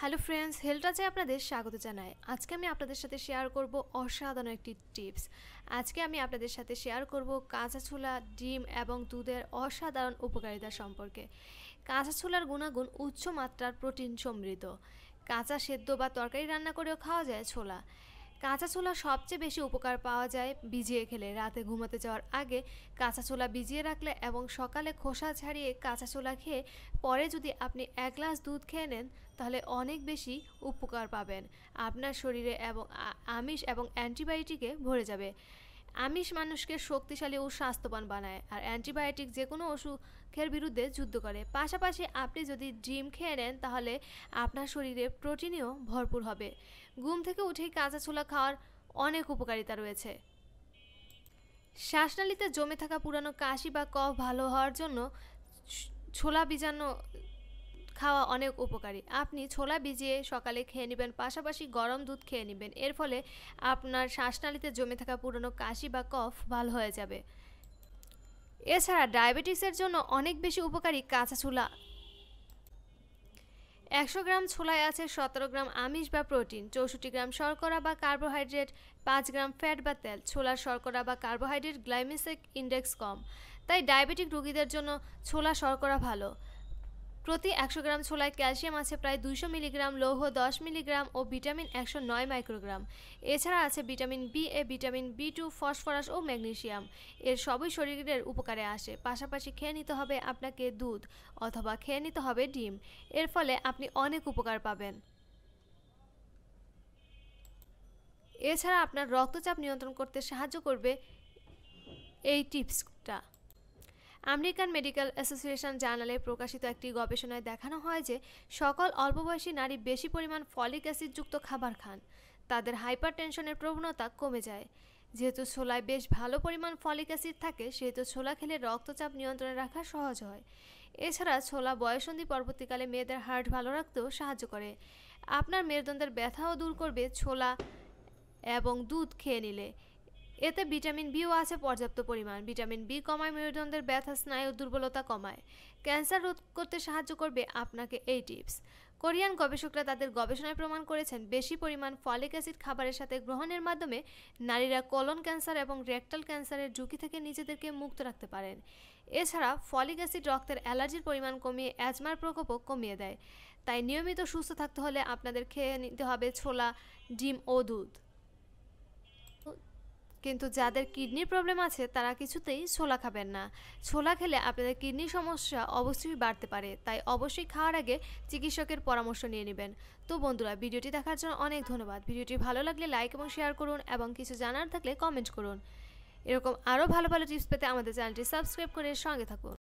Hello friends হেলটাচে আপনাদের স্বাগত জানাই। আজকে আমি আপনাদের সাথে শেয়ার করব অসাধারণ একটি টিপস। আজকে আমি আপনাদের সাথে শেয়ার করব কাঁচা ছোলা, ডিম এবং দুধের অসাধারণ উপকারিতা সম্পর্কে। কাঁচা ছোলার গুণাগুণ উচ্চ মাত্রার প্রোটিন সমৃদ্ধ। কাঁচা সেদ্ধ বা তরকারি রান্না করেও খাওয়া যায় ছোলা। কাঁচা ছোলা সবচেয়ে বেশি উপকার পাওয়া যায় ভিজিয়ে খেলে। রাতে ঘুমাতে যাওয়ার আগে কাঁচা ছোলা ভিজিয়ে রাখলে এবং সকালে খোসা ছাড়িয়ে কাঁচা ছোলা খেয়ে পরে যদি আপনি এক গ্লাস দুধ খেয়ে নেন, তাহলে অনেক বেশি উপকার পাবেন। আপনার শরীরে এবং আমিষ এবং অ্যান্টিবায়োটিকে ভরে যাবে। আমিষ মানুষকে শক্তিশালী ও স্বাস্থ্যবান বানায় আর অ্যান্টিবায়োটিক যে কোনো অসুখের বিরুদ্ধে যুদ্ধ করে। পাশাপাশি আপনি যদি ডিম খেয়ে নেন, তাহলে আপনার শরীরে প্রোটিনেও ভরপুর হবে। ঘুম থেকে উঠেই কাঁচা ছোলা খাওয়ার অনেক উপকারিতা রয়েছে। শ্বাসনালীতে জমে থাকা পুরানো কাশি বা কফ ভালো হওয়ার জন্য ছোলা বীজাণু খাওয়া অনেক উপকারী। আপনি ছোলা ভিজিয়ে সকালে খেয়ে নেবেন, পাশাপাশি গরম দুধ খেয়ে নেবেন। এর ফলে আপনার শ্বাসনালীতে জমে থাকা পুরনো কাশি বা কফ ভালো হয়ে যাবে। এছাড়া ডায়াবেটিসের জন্য অনেক বেশি উপকারী কাঁচা ছোলা। একশো গ্রাম ছোলায় আছে সতেরো গ্রাম আমিষ বা প্রোটিন, চৌষট্টি গ্রাম শর্করা বা কার্বোহাইড্রেট, পাঁচ গ্রাম ফ্যাট বা তেল। ছোলার শর্করা বা কার্বোহাইড্রেট গ্লাইমিসিক ইন্ডেক্স কম। তাই ডায়াবেটিক রোগীদের জন্য ছোলা শর্করা ভালো। প্রতি একশো গ্রাম ছোলায় ক্যালসিয়াম আছে প্রায় দুইশো মিলিগ্রাম, লৌহ দশ মিলিগ্রাম ও ভিটামিন একশো নয় মাইক্রোগ্রাম। এছাড়া আছে vitamin B A, vitamin B two, phosphorus O magnesium এর সবই শরীরের উপকারে আসে। পাশাপাশি খেয়ে নিতে হবে আপনাকে দুধ অথবা খেয়ে নিতে হবে ডিম। এর ফলে আপনি অনেক উপকার পাবেন। এছাড়া আপনার রক্তচাপ নিয়ন্ত্রণ করতে সাহায্য করবে এই টিপসটা। আমেরিকান মেডিকেল অ্যাসোসিয়েশন জার্নালে প্রকাশিত একটি গবেষণায় দেখানো হয় যে সকল অল্পবয়সী নারী বেশি পরিমাণ ফলিক অ্যাসিডযুক্ত খাবার খান। তাদের হাইপার টেনশনের প্রবণতা কমে যায়। যেহেতু ছোলায় বেশ ভালো পরিমাণ ফলিক অ্যাসিড থাকে, সেহেতু ছোলা খেলে রক্তচাপ নিয়ন্ত্রণে রাখা সহজ হয়। এছাড়া ছোলা বয়সন্ধি পরবর্তীকালে মেয়েদের হার্ট ভালো রাখতেও সাহায্য করে। আপনার মেরুদণ্ডের ব্যথাও দূর করবে ছোলা এবং দুধ খেয়ে নিলে। এতে ভিটামিন বিও আছে পর্যাপ্ত পরিমাণ। ভিটামিন বি কমায়, মেরুদণ্ডের ব্যথা, স্নায়ু দুর্বলতা কমায়। ক্যান্সার রোধ করতে সাহায্য করবে আপনাকে এই টিপস। কোরিয়ান গবেষকরা তাদের গবেষণায় প্রমাণ করেছেন, বেশি পরিমাণ ফলিক অ্যাসিড খাবারের সাথে গ্রহণের মাধ্যমে নারীরা কলন ক্যান্সার এবং রেকটাল ক্যান্সারের ঝুঁকি থেকে নিজেদেরকে মুক্ত রাখতে পারেন। এছাড়া, ফলিক অ্যাসিড রক্তের অ্যালার্জির পরিমাণ কমিয়ে অ্যাজমার প্রকোপও কমিয়ে দেয়। তাই নিয়মিত সুস্থ থাকতে হলে আপনাদের খেয়ে নিতে হবে ছোলা, ডিম ও দুধ। কিন্তু যাদের কিডনির প্রবলেম আছে, তারা কিছুতেই ছোলা খাবেন না। ছোলা খেলে আপনাদের কিডনির সমস্যা অবশ্যই বাড়তে পারে। তাই অবশ্যই খাওয়ার আগে চিকিৎসকের পরামর্শ নিয়ে নেবেন। তো বন্ধুরা, ভিডিওটি দেখার জন্য অনেক ধন্যবাদ। ভিডিওটি ভালো লাগলে লাইক এবং শেয়ার করুন এবং কিছু জানার থাকলে কমেন্ট করুন। এরকম আরও ভালো ভালো টিপস পেতে আমাদের চ্যানেলটি সাবস্ক্রাইব করে সঙ্গে থাকুন।